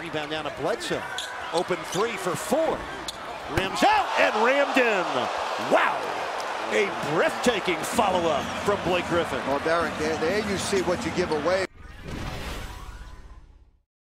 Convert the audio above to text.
Rebound down to Bledsoe. Open three for Foye. Rims out and rammed in. Wow. A breathtaking follow-up from Blake Griffin. Well, Derek, there, there you see what you give away.